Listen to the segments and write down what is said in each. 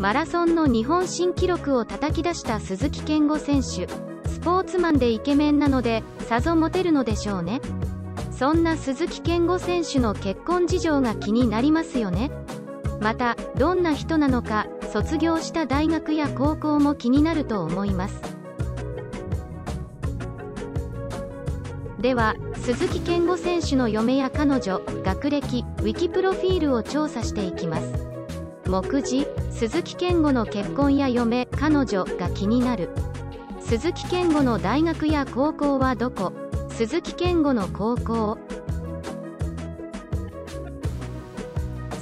マラソンの日本新記録を叩き出した鈴木健吾選手スポーツマンでイケメンなのでさぞモテるのでしょうね。そんな鈴木健吾選手の結婚事情が気になりますよね。またどんな人なのか卒業した大学や高校も気になると思います。では鈴木健吾選手の嫁や彼女学歴ウィキプロフィールを調査していきます。目次鈴木健吾の結婚や嫁彼女が気になる。鈴木健吾の大学や高校はどこ？鈴木健吾の高校。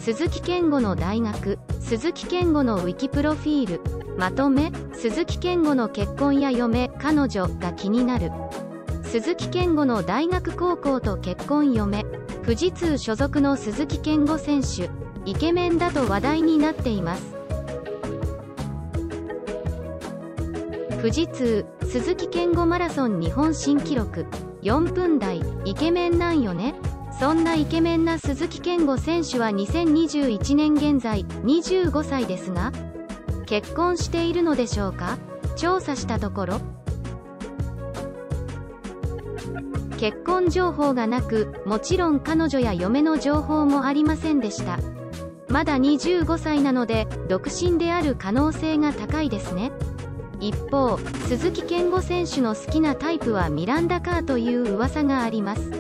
鈴木健吾の大学。鈴木健吾のウィキプロフィール。まとめ。鈴木健吾の結婚や嫁彼女が気になる。鈴木健吾の大学高校と結婚嫁。富士通所属の鈴木健吾選手イケメンだと話題になっています。富士通鈴木健吾マラソン日本新記録4分台イケメンなんよね？そんなイケメンな鈴木健吾選手は2021年現在25歳ですが結婚しているのでしょうか？調査したところ結婚情報がなくもちろん彼女や嫁の情報もありませんでした。まだ25歳なので独身である可能性が高いですね。一方鈴木健吾選手の好きなタイプはミランダ・カーという噂があります。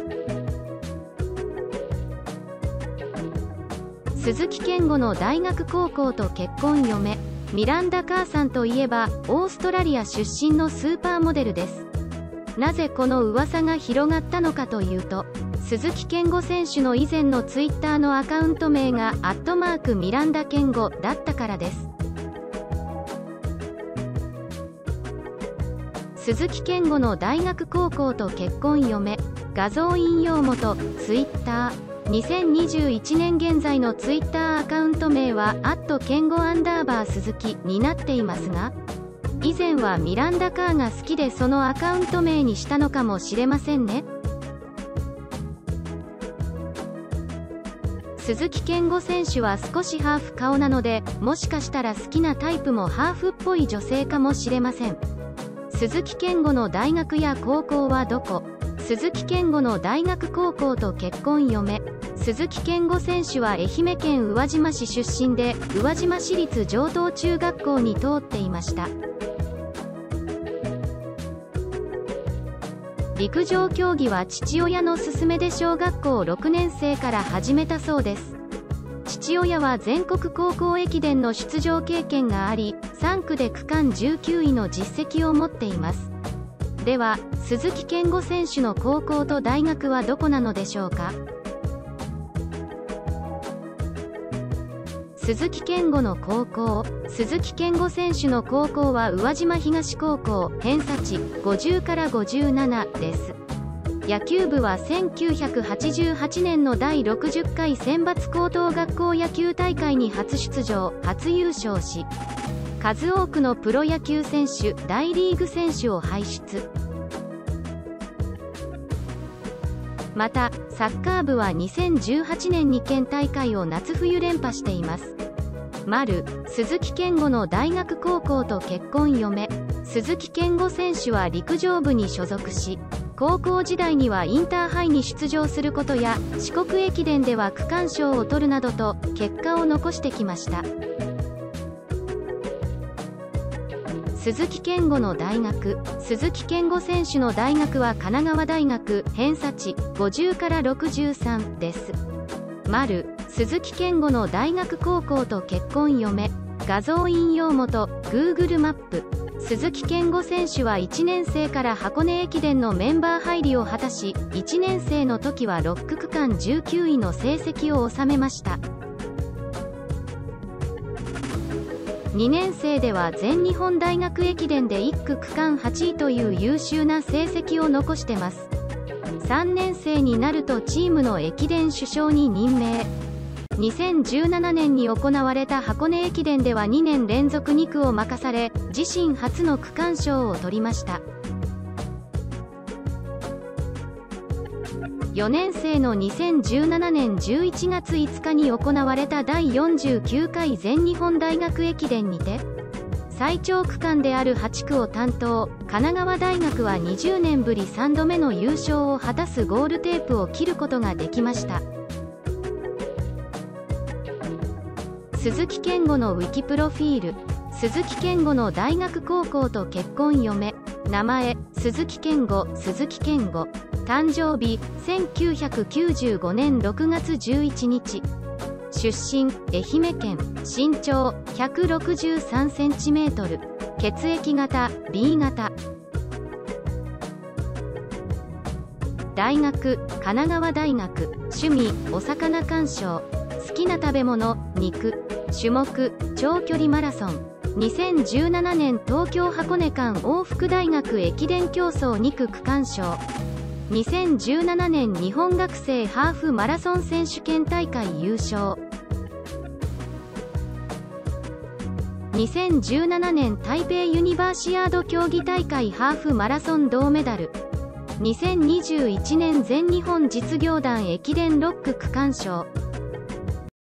鈴木健吾の大学高校と結婚嫁ミランダ・カーさんといえばオーストラリア出身のスーパーモデルです。なぜこの噂が広がったのかというと鈴木健吾選手の以前のツイッターのアカウント名がアットマークミランダ健吾だったからです。鈴木健吾の大学高校と結婚嫁画像引用元ツイッター。2021年現在のツイッターアカウント名はアット健吾アンダーバー鈴木になっていますが以前はミランダカーが好きでそのアカウント名にしたのかもしれませんね。鈴木健吾選手は少しハーフ顔なのでもしかしたら好きなタイプもハーフっぽい女性かもしれません。鈴木健吾の大学や高校はどこ？鈴木健吾の大学高校と結婚嫁。鈴木健吾選手は愛媛県宇和島市出身で宇和島市立上等中学校に通っていました。陸上競技は父親の勧めで小学校6年生から始めたそうです。父親は全国高校駅伝の出場経験があり3区で区間19位の実績を持っています。では鈴木健吾選手の高校と大学はどこなのでしょうか？鈴木健吾の高校。鈴木健吾選手の高校は宇和島東高校偏差値50から57です。野球部は1988年の第60回選抜高等学校野球大会に初出場初優勝し数多くのプロ野球選手大リーグ選手を輩出。またサッカー部は2018年に県大会を夏冬連覇しています。丸鈴木健吾の大学高校と結婚嫁。鈴木健吾選手は陸上部に所属し高校時代にはインターハイに出場することや四国駅伝では区間賞を取るなどと結果を残してきました。鈴木健吾の大学鈴木健吾選手の大学は神奈川大学偏差値50から63です。丸鈴木健吾の大学高校と結婚嫁画像引用元 Google マップ。鈴木健吾選手は1年生から箱根駅伝のメンバー入りを果たし1年生の時は6区区間19位の成績を収めました。2年生では全日本大学駅伝で1区区間8位という優秀な成績を残してます。3年生になるとチームの駅伝首相に任命。2017年に行われた箱根駅伝では2年連続2区を任され自身初の区間賞を取りました。4年生の2017年11月5日に行われた第49回全日本大学駅伝にて最長区間である8区を担当神奈川大学は20年ぶり3度目の優勝を果たすゴールテープを切ることができました。鈴木健吾のウィキプロフィール。鈴木健吾の大学高校と結婚嫁。名前鈴木健吾鈴木健吾。誕生日1995年6月11日。出身愛媛県。身長 163cm 血液型 B 型。大学神奈川大学。趣味お魚鑑賞。好きな食べ物肉。種目長距離マラソン。2017年東京箱根間往復大学駅伝競争2区区間賞。2017年日本学生ハーフマラソン選手権大会優勝。2017年台北ユニバーシアード競技大会ハーフマラソン銅メダル。2021年全日本実業団駅伝6区区間賞。